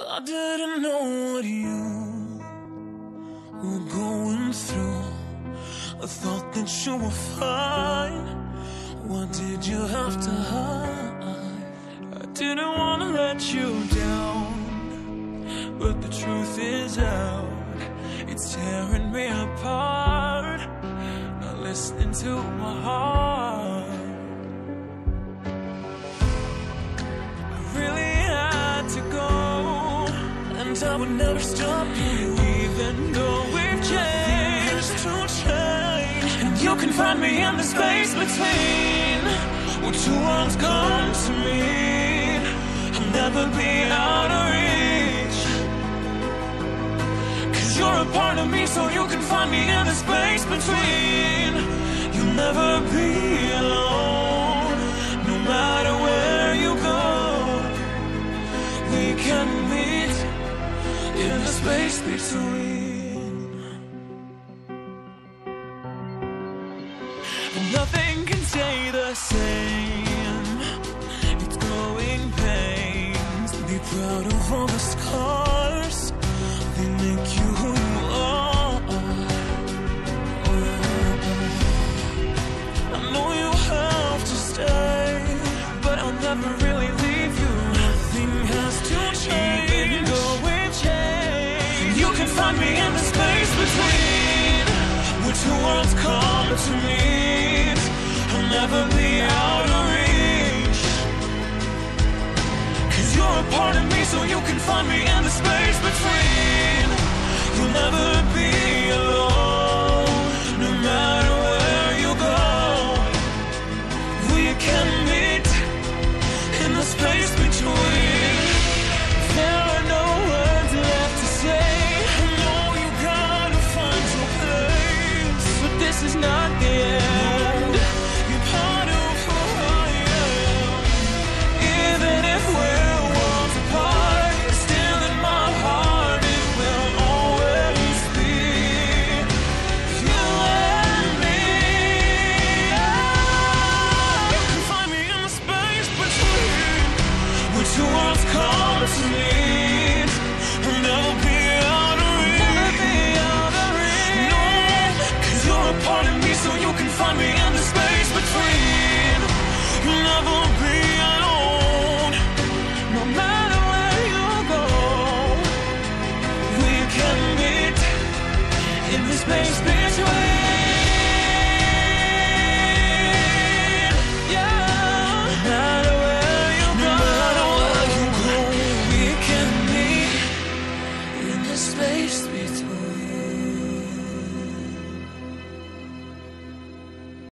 I didn't know what you were going through. I thought that you were fine. What did you have to hide? I didn't want to let you down, but the truth is out. It's tearing me apart. Not listening to my heart. I would never stop you, even though we've changed to change. And you can find me in the space between where two worlds come to meet. I'll never be out of reach. Cause you're a part of me, so you can find me in the space between. Space between. And nothing can stay the same. It's growing pains. Be proud of all the scars. They make you who you are. I know you have to stay, but I'll never really leave you. Nothing has to change. Find me in the space between where two worlds come to meet. I'll never be out of reach. Cause you're a part of me, so you is not the end. You're part of who I am. Even if we're worlds apart, still in my heart it will always be you and me. You can find me in the space between where two worlds come to meet. Space between.